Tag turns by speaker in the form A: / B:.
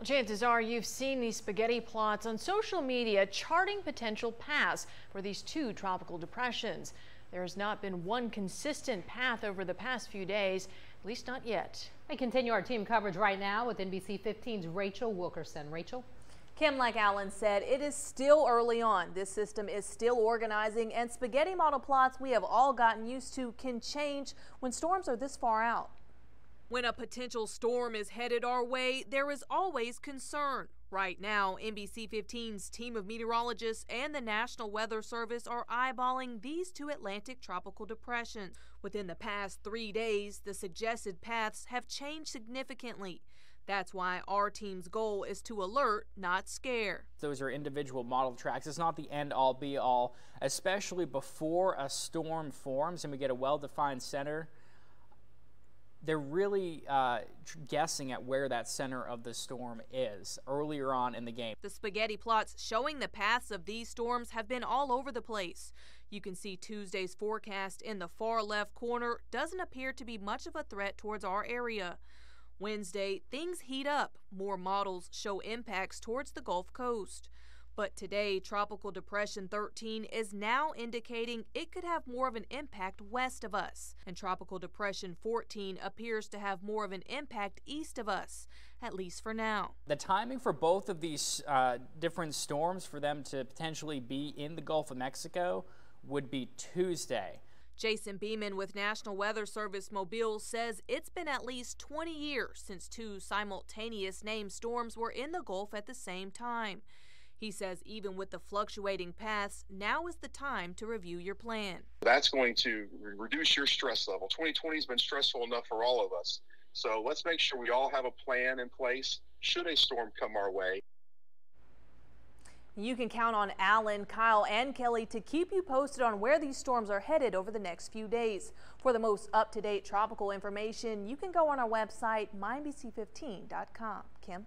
A: Well, chances are you've seen these spaghetti plots on social media charting potential paths for these two tropical depressions. There has not been one consistent path over the past few days, at least not yet.
B: We continue our team coverage right now with NBC 15's Rachel Wilkerson. Rachel?
C: Kim, like Alan said, it is still early on. This system is still organizing, and spaghetti model plots we have all gotten used to can change when storms are this far out.
D: When a potential storm is headed our way, there is always concern. Right now, NBC 15's team of meteorologists and the National Weather Service are eyeballing these two Atlantic tropical depressions. Within the past three days, the suggested paths have changed significantly. That's why our team's goal is to alert, not scare.
E: Those are individual model tracks. It's not the end all be all, especially before a storm forms and we get a well defined center they're really uh, guessing at where that center of the storm is earlier on in the game.
D: The spaghetti plots showing the paths of these storms have been all over the place. You can see Tuesday's forecast in the far left corner doesn't appear to be much of a threat towards our area. Wednesday, things heat up. More models show impacts towards the Gulf Coast. But today, Tropical Depression 13 is now indicating it could have more of an impact west of us. And Tropical Depression 14 appears to have more of an impact east of us, at least for now.
E: The timing for both of these uh, different storms for them to potentially be in the Gulf of Mexico would be Tuesday.
D: Jason Beaman with National Weather Service Mobile says it's been at least 20 years since two simultaneous named storms were in the Gulf at the same time. He says even with the fluctuating paths, now is the time to review your plan.
F: That's going to reduce your stress level. 2020 has been stressful enough for all of us. So let's make sure we all have a plan in place should a storm come our way.
C: You can count on Alan, Kyle, and Kelly to keep you posted on where these storms are headed over the next few days. For the most up-to-date tropical information, you can go on our website, mynbc15.com. Kim?